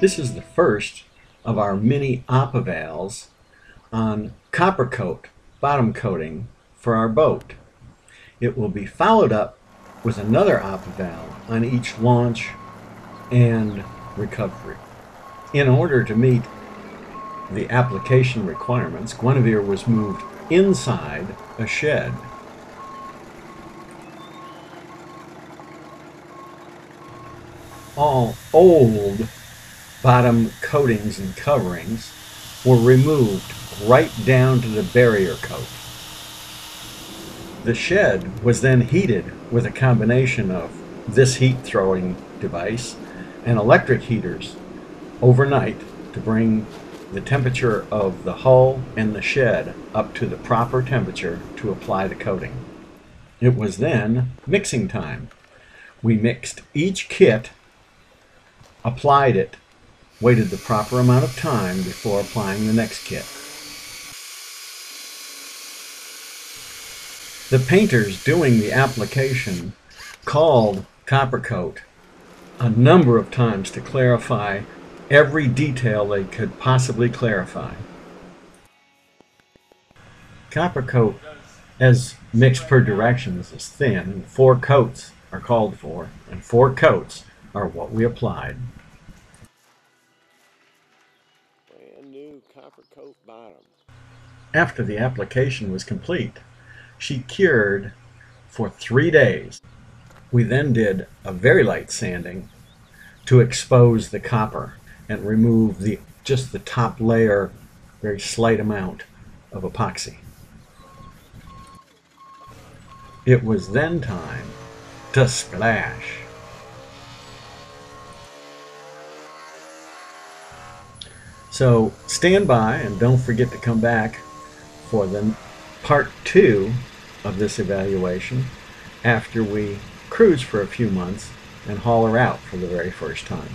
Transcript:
This is the first of our mini Op-Evals on Coppercoat bottom coating for our boat. It will be followed up with another Op-Eval on each launch and recovery. In order to meet the application requirements, Guenevere was moved inside a shed. All old bottom coatings and coverings were removed right down to the barrier coat. The shed was then heated with a combination of this heat throwing device and electric heaters overnight to bring the temperature of the hull and the shed up to the proper temperature to apply the coating. It was then mixing time. We mixed each kit, applied it waited the proper amount of time before applying the next kit. The painters doing the application called Coppercoat a number of times to clarify every detail they could possibly clarify. Coppercoat, as mixed per directions, is thin. Four coats are called for, and four coats are what we applied. After the application was complete, she cured for three days. We then did a very light sanding to expose the copper and remove the just the top layer, very slight amount of epoxy. It was then time to splash. So stand by and don't forget to come back for the part two of this evaluation after we cruise for a few months and haul her out for the very first time.